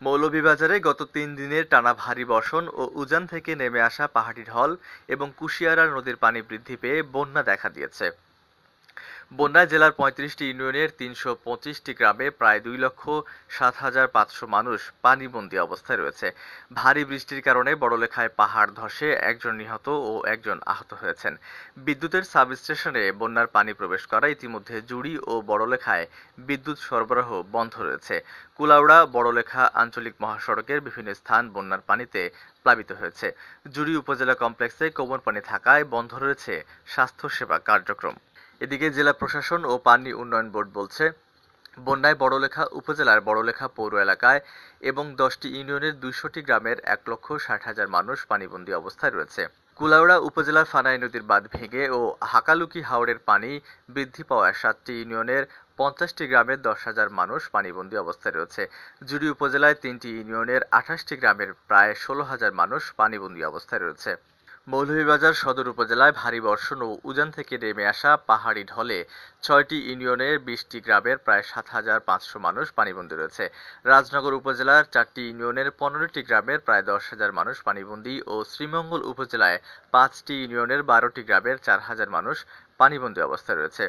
মৌলভীবাজারে গত তিন দিনের টানা ভারী বর্ষণ ও উজান থেকে নেমে আসা পাহাড়ি ঢল এবং কুশিয়ারা নদীর পানি বৃদ্ধি পেয়ে বন্যা দেখা দিয়েছে। বন্যায় জেলার পঁয়ত্রিশটি ইউনিয়নের তিনশো পঁচিশটি গ্রামে প্রায় দুই লক্ষ সাত হাজার পাঁচশো মানুষ পানিবন্দী অবস্থায় রয়েছে। ভারী বৃষ্টির কারণে বড়লেখায় পাহাড় ধসে একজন নিহত ও একজন আহত হয়েছেন। বিদ্যুতের সাব স্টেশনে বন্যার পানি প্রবেশ করা ইতিমধ্যে জুড়ি ও বড়লেখায় বিদ্যুৎ সরবরাহ বন্ধ রয়েছে। কুলাউড়া, বড়লেখা আঞ্চলিক মহাসড়কের বিভিন্ন স্থান বন্যার পানিতে প্লাবিত হয়েছে। জুড়ি উপজেলা কমপ্লেক্সে কোমর পানি থাকায় বন্ধ রয়েছে স্বাস্থ্যসেবা কার্যক্রম। এদিকে জেলা প্রশাসন ও পানি উন্নয়ন বোর্ড বলছে, বন্যায় বড়লেখা উপজেলার বড়লেখা পৌর এলাকায় এবং দশটি ইউনিয়নের দুইশোটি গ্রামের এক লক্ষ ষাট হাজার মানুষ পানিবন্দী অবস্থায় রয়েছে। কুলাউড়া উপজেলার ফানাই নদীর বাঁধ ভেঙে ও হাকালুকি হাওড়ের পানি বৃদ্ধি পাওয়ায় সাতটি ইউনিয়নের পঞ্চাশটি গ্রামের দশ হাজার মানুষ পানিবন্দী অবস্থায় রয়েছে। জুড়ি উপজেলায় তিনটি ইউনিয়নের আঠাশটি গ্রামের প্রায় ষোলো হাজার মানুষ পানিবন্দী অবস্থায় রয়েছে। মৌলভীবাজার সদর উপজেলায় ভারী বর্ষণ ও উজান থেকে নেমে আসা পাহাড়ি ঢলে ছয়টি ইউনিয়নের বিশটি গ্রামের প্রায় সাত হাজার পাঁচশো মানুষ পানিবন্দী রয়েছে। রাজনগর উপজেলার চারটি ইউনিয়নের পনেরোটি গ্রামের প্রায় দশ হাজার মানুষ পানিবন্দী ও শ্রীমঙ্গল উপজেলায় পাঁচটি ইউনিয়নের বারোটি গ্রামের চার হাজার মানুষ পানিবন্দী অবস্থায় রয়েছে।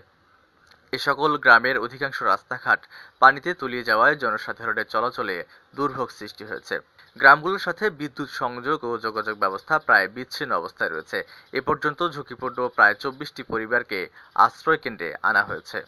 এ সকল গ্রামের অধিকাংশ রাস্তাঘাট পানিতে তলিয়ে যাওয়ায় জনসাধারণের চলাচলে দুর্ভোগ সৃষ্টি হয়েছে। গ্রামগুলোর সাথে বিদ্যুৎ সংযোগ ও যোগাযোগ ব্যবস্থা প্রায় বিচ্ছিন্ন অবস্থায় রয়েছে। এ পর্যন্ত ঝুঁকিপূর্ণ প্রায় চব্বিশটি পরিবারকে আশ্রয় কেন্দ্রে আনা হয়েছে।